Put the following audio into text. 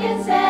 can say.